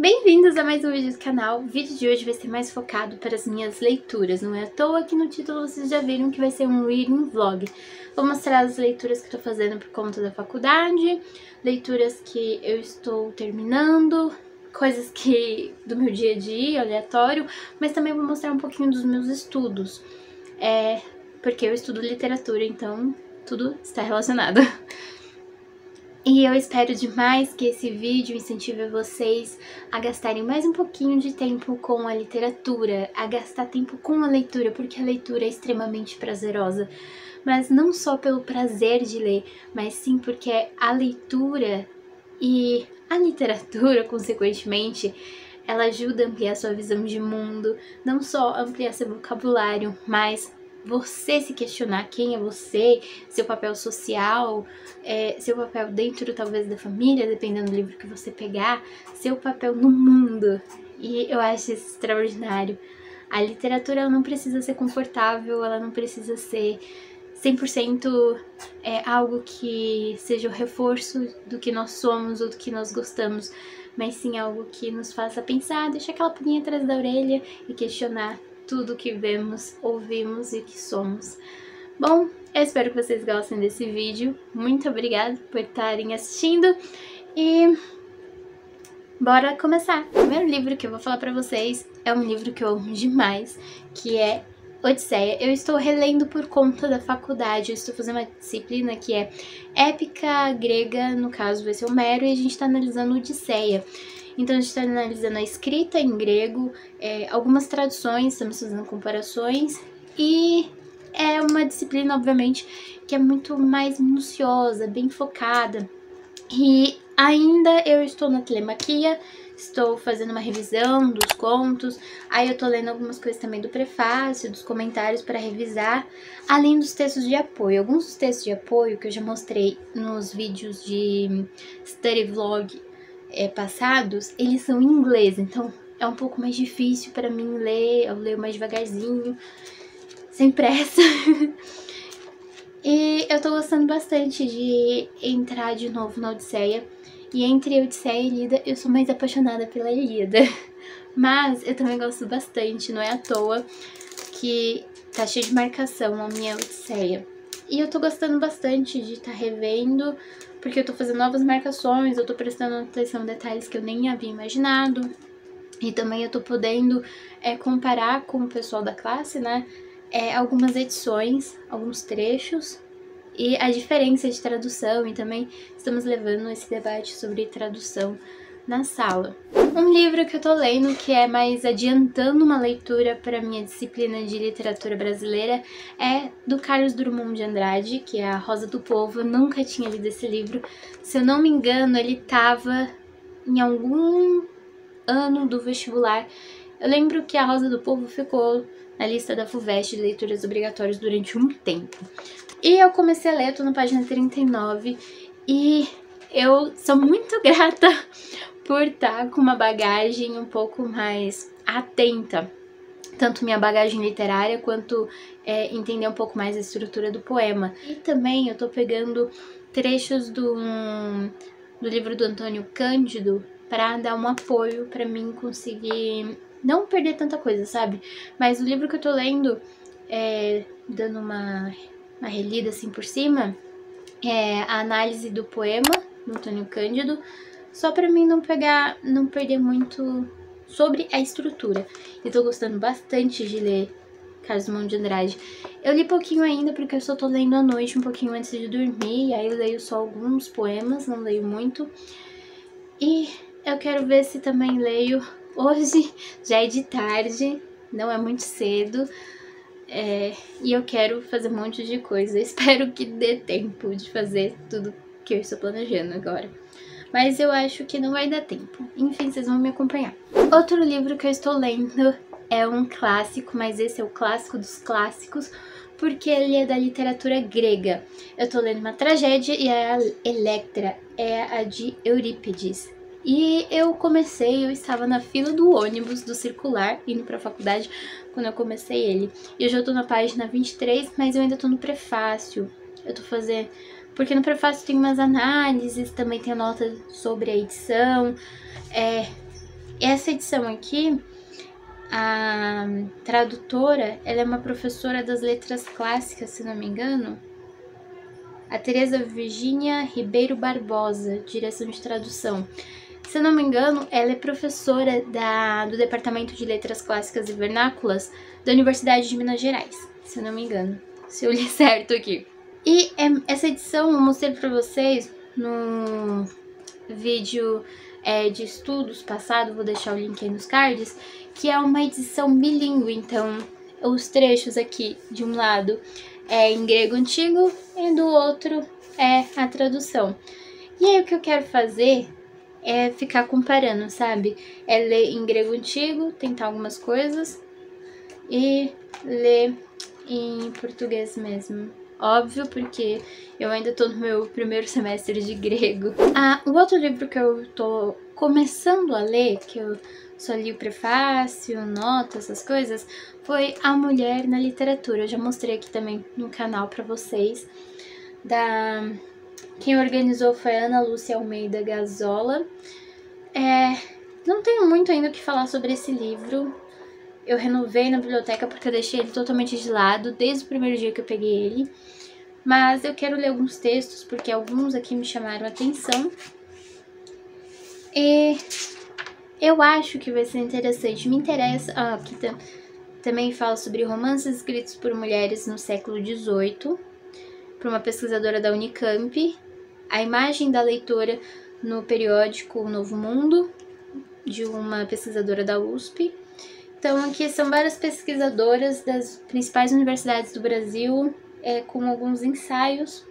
Bem-vindos a mais um vídeo do canal. O vídeo de hoje vai ser mais focado para as minhas leituras. Não é à toa que no título vocês já viram que vai ser um reading vlog. Vou mostrar as leituras que estou fazendo por conta da faculdade, leituras que eu estou terminando, coisas que do meu dia a dia, aleatório, mas também vou mostrar um pouquinho dos meus estudos. É, porque eu estudo literatura, então tudo está relacionado. E eu espero demais que esse vídeo incentive vocês a gastarem mais um pouquinho de tempo com a literatura, a gastar tempo com a leitura, porque a leitura é extremamente prazerosa. Mas não só pelo prazer de ler, mas sim porque a leitura e a literatura, consequentemente, ela ajuda a ampliar sua visão de mundo, não só ampliar seu vocabulário, mas você se questionar quem é você, seu papel social, é, seu papel dentro talvez da família, dependendo do livro que você pegar, seu papel no mundo. E eu acho isso extraordinário. A literatura não precisa ser confortável, ela não precisa ser 100% é, algo que seja o reforço do que nós somos ou do que nós gostamos, mas sim algo que nos faça pensar, deixar aquela pulguinha atrás da orelha e questionar tudo que vemos, ouvimos e que somos. Bom, eu espero que vocês gostem desse vídeo. Muito obrigada por estarem assistindo e bora começar. O primeiro livro que eu vou falar pra vocês é um livro que eu amo demais, que é Odisseia. Eu estou relendo por conta da faculdade, eu estou fazendo uma disciplina que é épica grega, no caso vai ser Homero, e a gente está analisando Odisseia. Então a gente está analisando a escrita em grego, é, algumas traduções, estamos fazendo comparações e é uma disciplina, obviamente, que é muito mais minuciosa, bem focada. E ainda eu estou na telemaquia, estou fazendo uma revisão dos contos, aí eu tô lendo algumas coisas também do prefácio, dos comentários para revisar, além dos textos de apoio. Alguns dos textos de apoio que eu já mostrei nos vídeos de study vlog é, passados, eles são em inglês, então é um pouco mais difícil para mim ler, eu leio mais devagarzinho, sem pressa. e eu tô gostando bastante de entrar de novo na Odisseia. E entre Odisseia e Ilíada, eu sou mais apaixonada pela Ilíada. Mas eu também gosto bastante, não é à toa que tá cheio de marcação a minha Odisseia. E eu tô gostando bastante de estar tá revendo porque eu tô fazendo novas marcações, eu tô prestando atenção em detalhes que eu nem havia imaginado. E também eu tô podendo é, comparar com o pessoal da classe, né? É, algumas edições, alguns trechos e a diferença de tradução. E também estamos levando esse debate sobre tradução na sala. Um livro que eu tô lendo que é mais adiantando uma leitura para minha disciplina de literatura brasileira é do Carlos Drummond de Andrade, que é A Rosa do Povo. Eu nunca tinha lido esse livro. Se eu não me engano, ele tava em algum ano do vestibular. Eu lembro que A Rosa do Povo ficou na lista da FUVEST de leituras obrigatórias durante um tempo. E eu comecei a ler, tô na página 39 e eu sou muito grata por estar com uma bagagem um pouco mais atenta, tanto minha bagagem literária quanto é, entender um pouco mais a estrutura do poema. E também eu tô pegando trechos do, do livro do Antônio Cândido para dar um apoio para mim conseguir não perder tanta coisa, sabe? Mas o livro que eu tô lendo, é, dando uma, uma relida assim por cima, é a análise do poema do Antônio Cândido, só para mim não pegar, não perder muito sobre a estrutura. Eu tô gostando bastante de ler Carlos Drummond de Andrade. Eu li pouquinho ainda porque eu só tô lendo à noite, um pouquinho antes de dormir, e aí eu leio só alguns poemas, não leio muito. E eu quero ver se também leio hoje, já é de tarde, não é muito cedo. É, e eu quero fazer um monte de coisa. Espero que dê tempo de fazer tudo que eu estou planejando agora mas eu acho que não vai dar tempo. Enfim, vocês vão me acompanhar. Outro livro que eu estou lendo é um clássico, mas esse é o clássico dos clássicos, porque ele é da literatura grega. Eu estou lendo uma tragédia e é a Electra, é a de Eurípides. E eu comecei, eu estava na fila do ônibus do circular, indo para a faculdade, quando eu comecei ele. E eu já estou na página 23, mas eu ainda estou no prefácio. Eu estou fazendo porque no prefácio tem umas análises, também tem nota sobre a edição. É, essa edição aqui, a tradutora, ela é uma professora das letras clássicas, se não me engano. A Teresa Virginia Ribeiro Barbosa, direção de tradução. Se não me engano, ela é professora da, do Departamento de Letras Clássicas e Vernáculas da Universidade de Minas Gerais, se não me engano, se eu li certo aqui. E é, essa edição eu mostrei para vocês no vídeo é, de estudos passado, vou deixar o link aí nos cards, que é uma edição bilíngue, então os trechos aqui de um lado é em grego antigo e do outro é a tradução. E aí o que eu quero fazer é ficar comparando, sabe? É ler em grego antigo, tentar algumas coisas e ler em português mesmo. Óbvio, porque eu ainda tô no meu primeiro semestre de grego. Ah, o outro livro que eu tô começando a ler, que eu só li o prefácio, notas, essas coisas, foi A Mulher na Literatura. Eu já mostrei aqui também no canal pra vocês. Da... Quem organizou foi Ana Lúcia Almeida Gazola. É... Não tenho muito ainda o que falar sobre esse livro. Eu renovei na biblioteca porque eu deixei ele totalmente de lado desde o primeiro dia que eu peguei ele. Mas eu quero ler alguns textos porque alguns aqui me chamaram a atenção. E eu acho que vai ser interessante. Me interessa. Ah, aqui tá, também fala sobre romances escritos por mulheres no século XVIII, por uma pesquisadora da Unicamp. A imagem da leitora no periódico Novo Mundo, de uma pesquisadora da USP. Então, aqui são várias pesquisadoras das principais universidades do Brasil, é, com alguns ensaios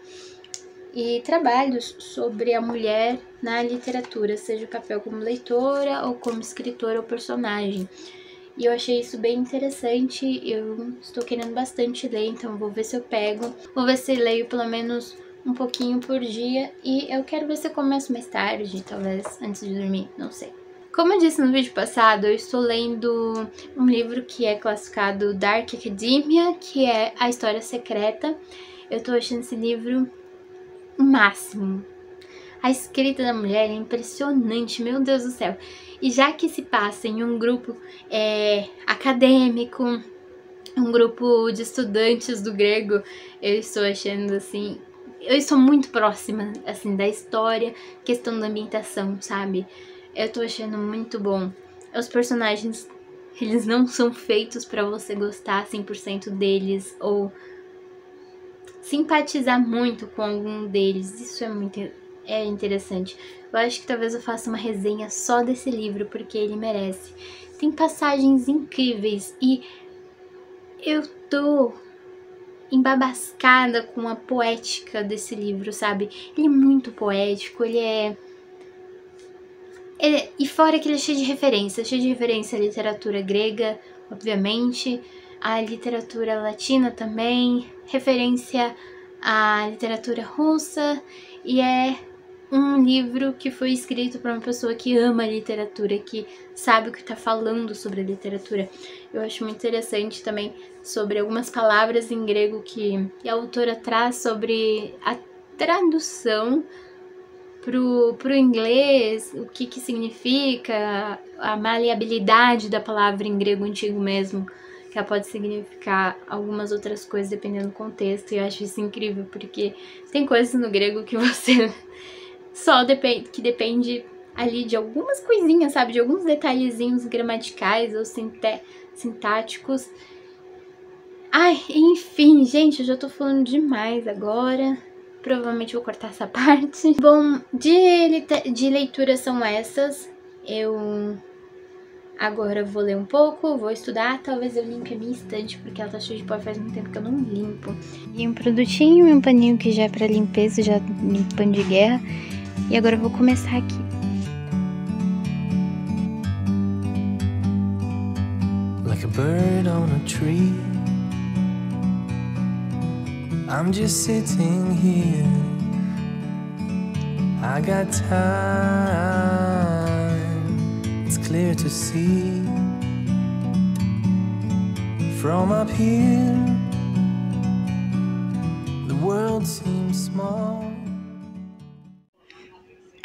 e trabalhos sobre a mulher na literatura, seja o papel como leitora ou como escritora ou personagem. E eu achei isso bem interessante, eu estou querendo bastante ler, então vou ver se eu pego, vou ver se leio pelo menos um pouquinho por dia e eu quero ver se eu começo mais tarde, talvez antes de dormir, não sei. Como eu disse no vídeo passado, eu estou lendo um livro que é classificado Dark Academia, que é A História Secreta. Eu estou achando esse livro o máximo. A escrita da mulher é impressionante, meu Deus do céu. E já que se passa em um grupo é, acadêmico, um grupo de estudantes do grego, eu estou achando assim. Eu estou muito próxima, assim, da história, questão da ambientação, sabe? Eu tô achando muito bom. Os personagens, eles não são feitos para você gostar 100% deles ou simpatizar muito com algum deles. Isso é muito é interessante. Eu acho que talvez eu faça uma resenha só desse livro, porque ele merece. Tem passagens incríveis e eu tô embabascada com a poética desse livro, sabe? Ele é muito poético, ele é é, e fora que ele é cheio de referências, cheio de referência à literatura grega, obviamente, à literatura latina também, referência à literatura russa, e é um livro que foi escrito por uma pessoa que ama a literatura, que sabe o que está falando sobre a literatura. Eu acho muito interessante também sobre algumas palavras em grego que a autora traz sobre a tradução pro, pro inglês, o que que significa, a maleabilidade da palavra em grego antigo mesmo, que ela pode significar algumas outras coisas dependendo do contexto, e eu acho isso incrível, porque tem coisas no grego que você só depende, que depende ali de algumas coisinhas, sabe, de alguns detalhezinhos gramaticais ou sintáticos. Ai, enfim, gente, eu já tô falando demais agora. Provavelmente vou cortar essa parte. Bom, de, de leitura são essas. Eu agora vou ler um pouco, vou estudar. Talvez eu limpe a minha estante, porque ela tá cheia de pó faz muito tempo que eu não limpo. E um produtinho e um paninho que já é pra limpeza, já limpando de guerra. E agora eu vou começar aqui. Like a bird on a tree I'm just sitting here. I got time, it's clear to see. From up here, the world seems small.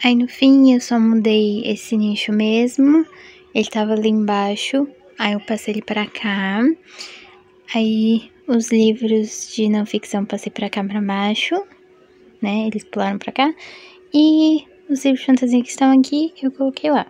Aí no fim eu só mudei esse nicho mesmo ele tava ali embaixo, aí eu passei ele pra cá. Aí os livros de não ficção passei pra cá pra baixo, né? Eles pularam pra cá. E os livros de fantasia que estão aqui, eu coloquei lá.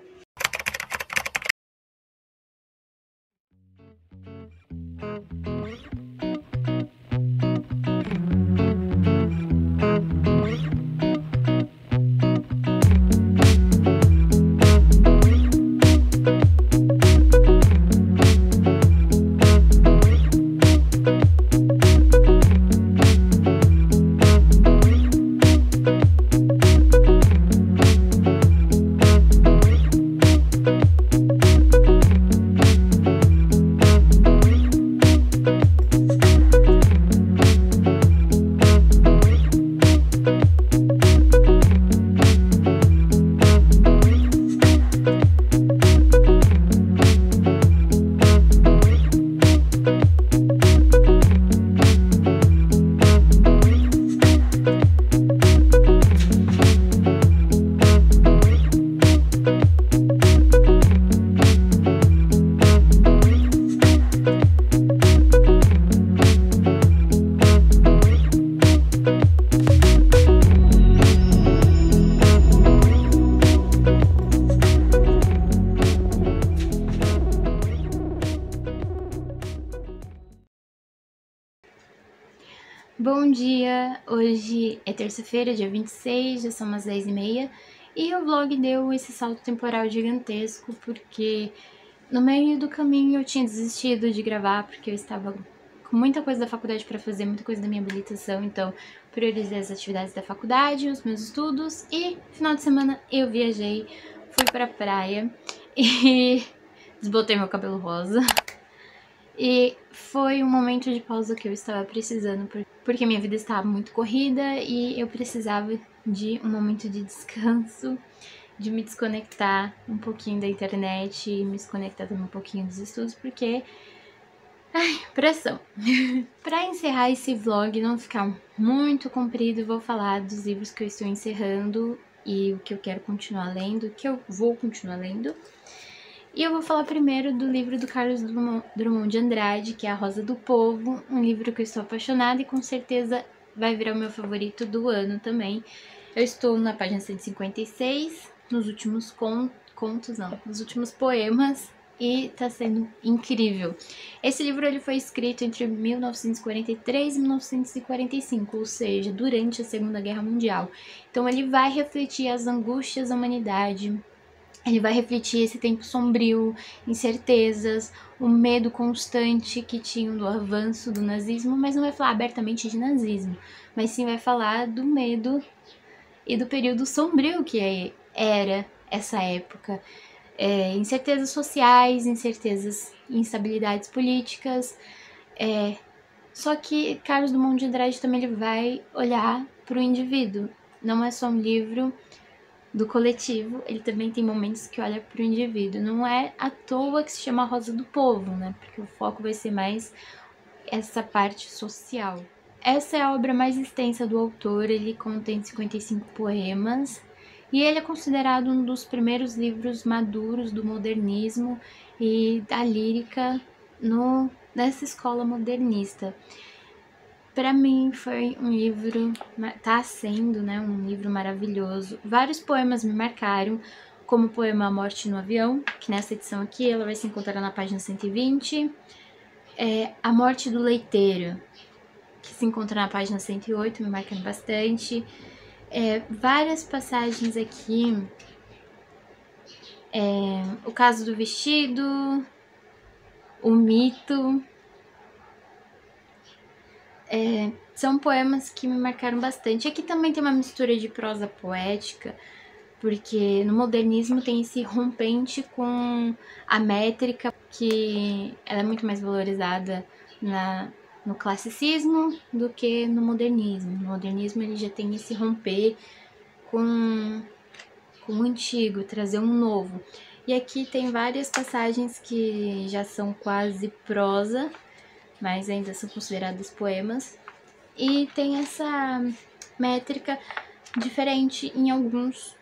Bom dia! Hoje é terça-feira, dia 26, já são umas 10h30 e o vlog deu esse salto temporal gigantesco porque no meio do caminho eu tinha desistido de gravar porque eu estava com muita coisa da faculdade para fazer, muita coisa da minha habilitação, então priorizei as atividades da faculdade, os meus estudos e final de semana eu viajei, fui pra praia e desbotei meu cabelo rosa. E foi um momento de pausa que eu estava precisando, porque minha vida estava muito corrida e eu precisava de um momento de descanso, de me desconectar um pouquinho da internet e me desconectar também um pouquinho dos estudos, porque. Ai, pressão! Para encerrar esse vlog, não ficar muito comprido, vou falar dos livros que eu estou encerrando e o que eu quero continuar lendo, que eu vou continuar lendo. E eu vou falar primeiro do livro do Carlos Drummond de Andrade, que é A Rosa do Povo, um livro que eu estou apaixonada e com certeza vai virar o meu favorito do ano também. Eu estou na página 156, nos últimos con contos, não, nos últimos poemas, e tá sendo incrível. Esse livro ele foi escrito entre 1943 e 1945, ou seja, durante a Segunda Guerra Mundial. Então ele vai refletir as angústias da humanidade, ele vai refletir esse tempo sombrio, incertezas, o medo constante que tinham do avanço do nazismo, mas não vai falar abertamente de nazismo, mas sim vai falar do medo e do período sombrio que é, era essa época. É, incertezas sociais, incertezas, instabilidades políticas. É, só que Carlos Dumont de Andrade também ele vai olhar para o indivíduo. Não é só um livro do coletivo, ele também tem momentos que olha para o indivíduo. Não é à toa que se chama Rosa do Povo, né? Porque o foco vai ser mais essa parte social. Essa é a obra mais extensa do autor, ele contém 55 poemas e ele é considerado um dos primeiros livros maduros do modernismo e da lírica no, nessa escola modernista. Para mim foi um livro, tá sendo, né, um livro maravilhoso. Vários poemas me marcaram, como o poema A Morte no Avião, que nessa edição aqui ela vai se encontrar na página 120. É, A Morte do Leiteiro, que se encontra na página 108, me marcando bastante. É, várias passagens aqui. É, o caso do vestido, o mito, é, são poemas que me marcaram bastante. Aqui também tem uma mistura de prosa poética, porque no modernismo tem esse rompente com a métrica, que ela é muito mais valorizada na, no classicismo do que no modernismo. No modernismo ele já tem esse romper com, com o antigo, trazer um novo. E aqui tem várias passagens que já são quase prosa, mas ainda são considerados poemas. E tem essa métrica diferente em alguns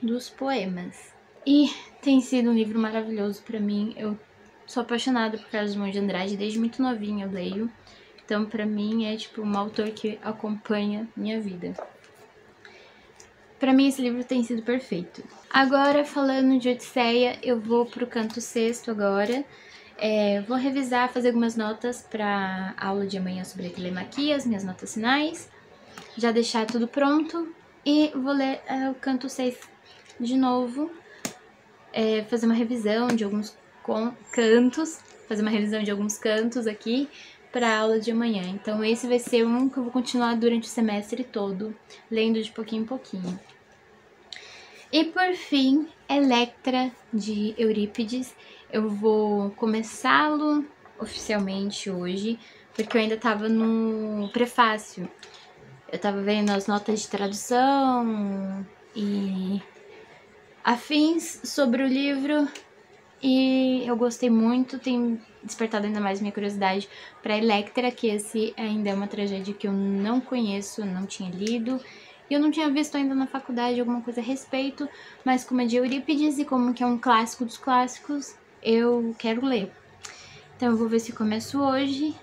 dos poemas. E tem sido um livro maravilhoso para mim. Eu sou apaixonada por Carlos Drummond de Andrade, desde muito novinha eu leio. Então, para mim, é tipo um autor que acompanha minha vida. Para mim, esse livro tem sido perfeito. Agora, falando de Odisseia, eu vou pro canto sexto agora. É, vou revisar, fazer algumas notas para aula de amanhã sobre telemaquia, as minhas notas finais. Já deixar tudo pronto. E vou ler é, o canto 6 de novo. É, fazer uma revisão de alguns cantos. Fazer uma revisão de alguns cantos aqui para aula de amanhã. Então, esse vai ser um que eu vou continuar durante o semestre todo, lendo de pouquinho em pouquinho. E por fim, Electra de Eurípides. Eu vou começá-lo oficialmente hoje, porque eu ainda estava no prefácio. Eu estava vendo as notas de tradução e afins sobre o livro e eu gostei muito, tem despertado ainda mais minha curiosidade para Electra, que esse ainda é uma tragédia que eu não conheço, não tinha lido. E eu não tinha visto ainda na faculdade alguma coisa a respeito, mas como é de Eurípides e como que é um clássico dos clássicos, eu quero ler. Então eu vou ver se começo hoje.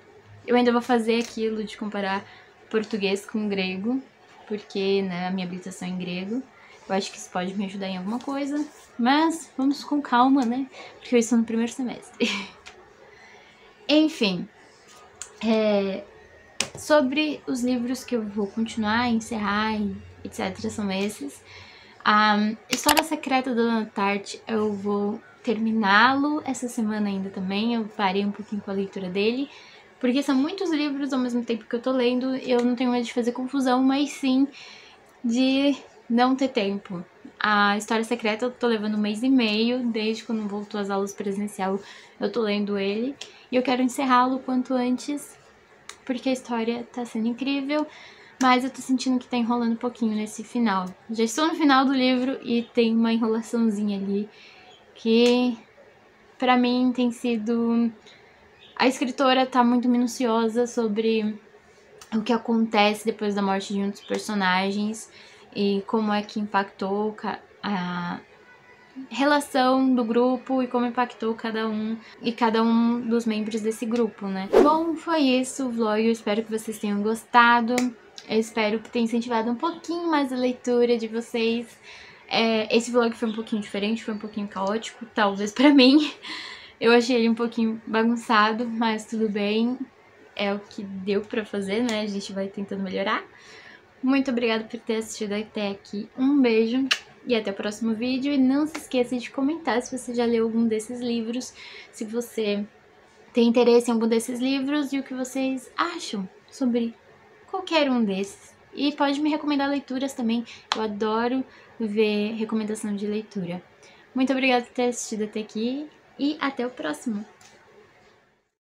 Eu ainda vou fazer aquilo de comparar português com grego, porque né, a minha habilitação é em grego. Eu acho que isso pode me ajudar em alguma coisa. Mas vamos com calma, né? Porque eu estou no primeiro semestre. Enfim. É, sobre os livros que eu vou continuar, encerrar, etc. São esses. A História Secreta da Dona Tart, eu vou terminá-lo essa semana ainda também. Eu parei um pouquinho com a leitura dele. Porque são muitos livros ao mesmo tempo que eu tô lendo. Eu não tenho medo de fazer confusão, mas sim de não ter tempo. A História Secreta eu tô levando um mês e meio, desde quando voltou às aulas presencial eu tô lendo ele. E eu quero encerrá-lo quanto antes, porque a história tá sendo incrível, mas eu tô sentindo que tá enrolando um pouquinho nesse final. Já estou no final do livro e tem uma enrolaçãozinha ali que para mim tem sido a escritora tá muito minuciosa sobre o que acontece depois da morte de um dos personagens e como é que impactou a relação do grupo e como impactou cada um e cada um dos membros desse grupo, né? Bom, foi isso o vlog, eu espero que vocês tenham gostado, eu espero que tenha incentivado um pouquinho mais a leitura de vocês. É, esse vlog foi um pouquinho diferente, foi um pouquinho caótico, talvez pra mim. Eu achei ele um pouquinho bagunçado, mas tudo bem, é o que deu pra fazer, né? A gente vai tentando melhorar. Muito obrigada por ter assistido até aqui. Um beijo e até o próximo vídeo. E não se esqueça de comentar se você já leu algum desses livros, se você tem interesse em algum desses livros e o que vocês acham sobre qualquer um desses. E pode me recomendar leituras também, eu adoro ver recomendação de leitura. Muito obrigada por ter assistido até aqui e até o próximo!